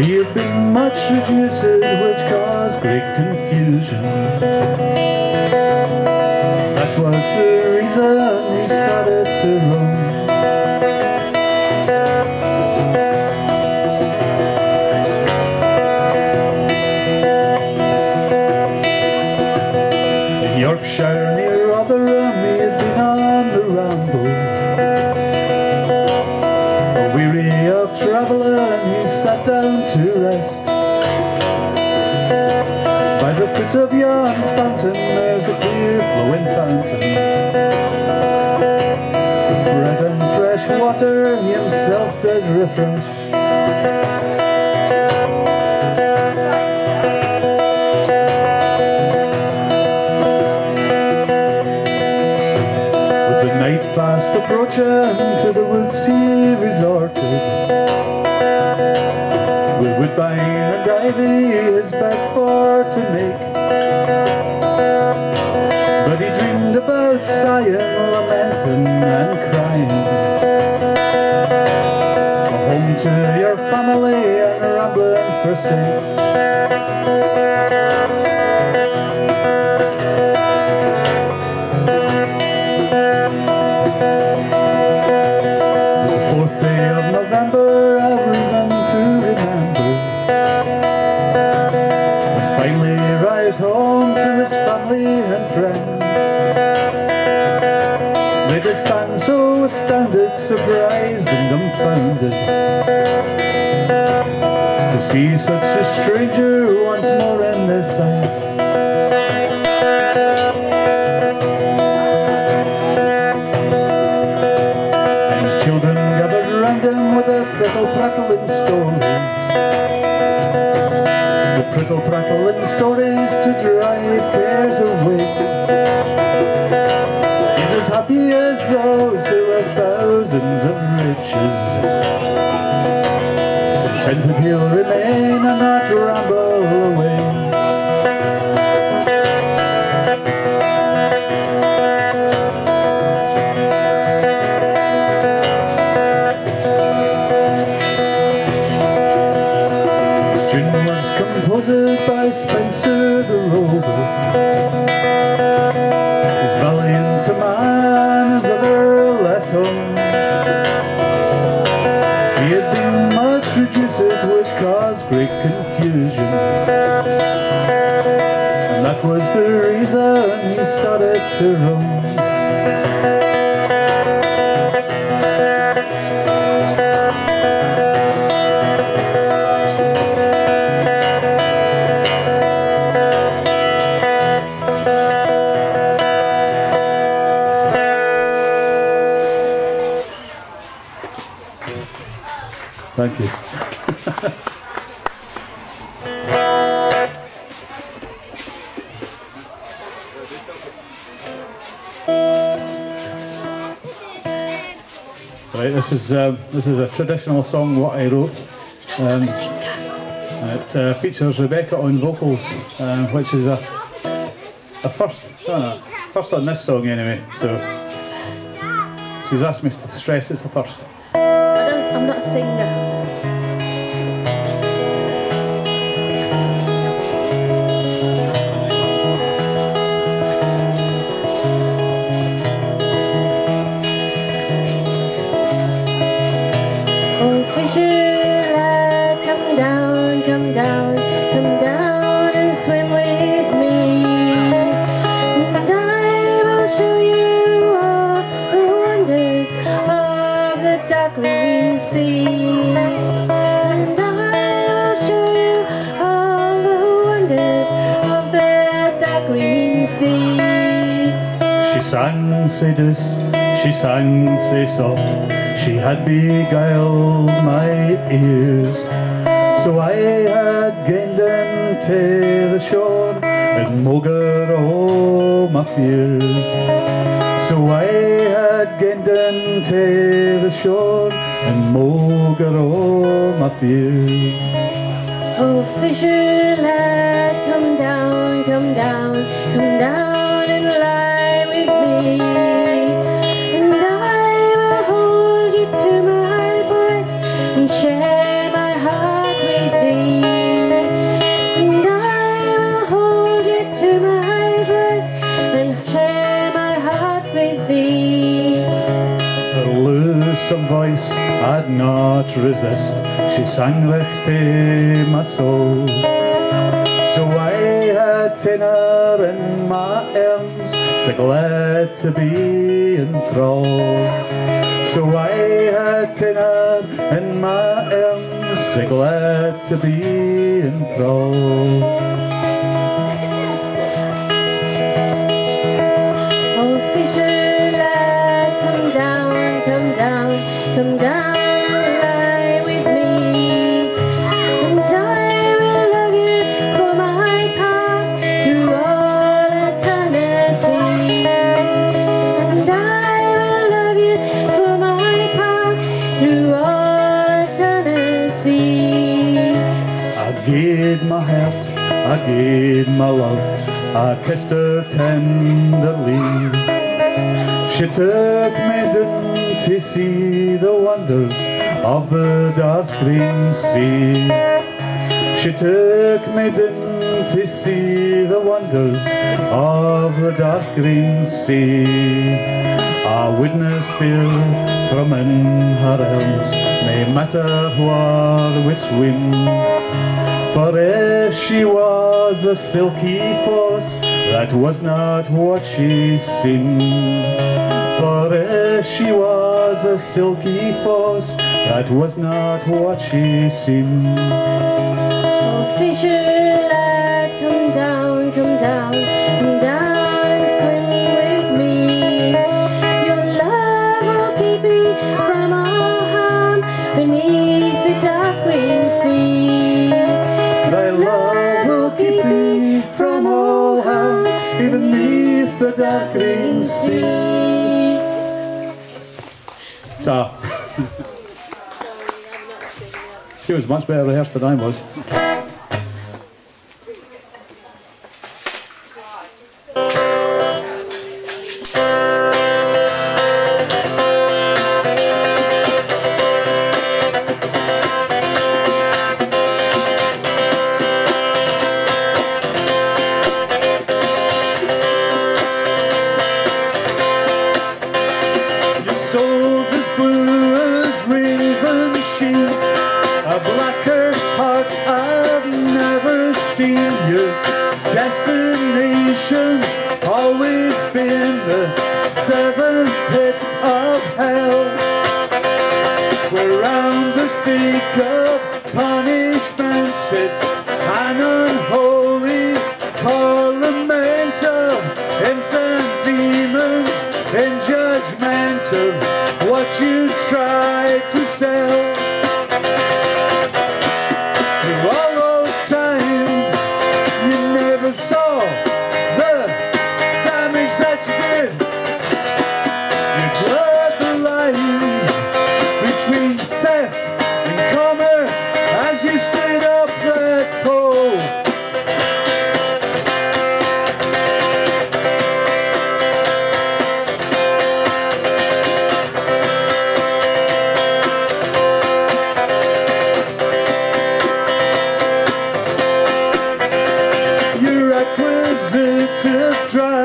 Had been much reduced which caused great confusion. That was the reason he started to roam In Yorkshire near Rotherham he had been on the ramble. Weary of travelling he sat down Of yon fountain there's a clear flowing fountain. Bread and fresh water himself did refresh sighing, lamenting and crying. Go Home to your family and rambling for sake astounded, surprised and dumbfounded. To see such a stranger once more in their sight. And his children gathered around him with their prattle prattling stories. The prattle prattling stories to drive cares away. Happy as those who have thousands of riches. Contented he'll remain and not ramble He had been much reduced which caused great confusion. And that was the reason he started to roam Thank you. Right, this is um, this is a traditional song what I wrote. Um, it uh, features Rebecca on vocals, um, which is a a first uh, first on this song anyway. So she's asked me to stress it's the first. I I'm not a singer. This, she sang, say soft. She had beguiled my ears. So I had gained them to the shore and maugre all my fears. So I had gained them to the shore and maugre all my fears. Oh, fisher lad, come down, come down, come down and lie I'd not resist. She sang to my soul. So I had tenor in my arms, so glad to be enthralled. So I had tenor in my arms, so glad to be enthralled. I gave my love, I kissed her tenderly. She took me down to see the wonders of the dark green sea. She took me down to see the wonders of the dark green sea. I witness still from in her arms, no matter what with wind. For if she was a silky force, that was not what she seemed. But if she was a silky force, that was not what she seemed. Oh, fisher lad, come down, come down, come down swim with me. Your love will keep me from beneath the dark green sea. Ta. She was much better rehearsed than I was. Tried to sell. Through all those times, you never saw the damage that you did. You blurred the lines between theft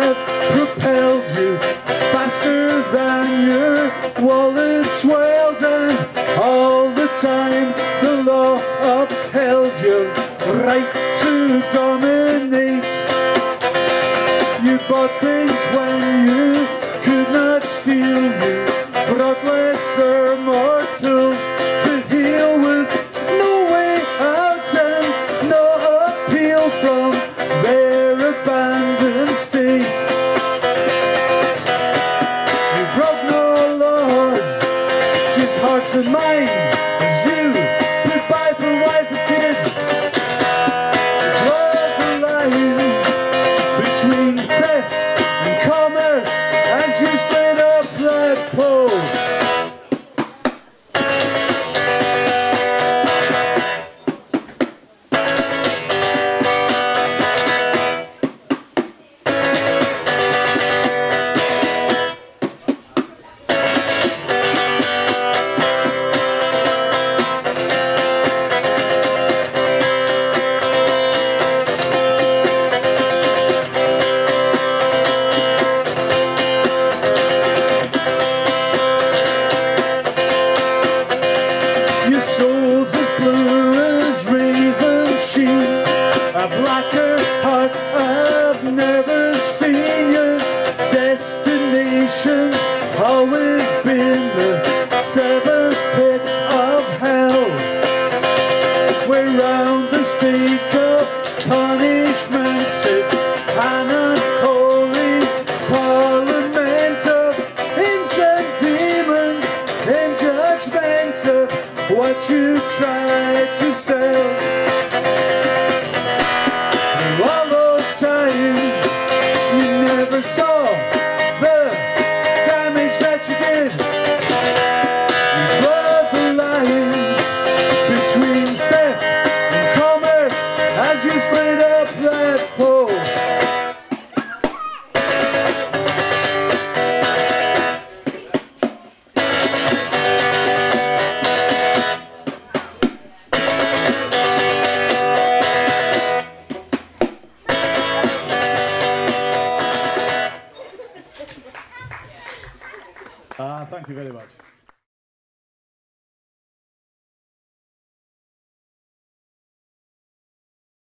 drive propelled you faster than your wallet swelled and all the time the law upheld you. Right always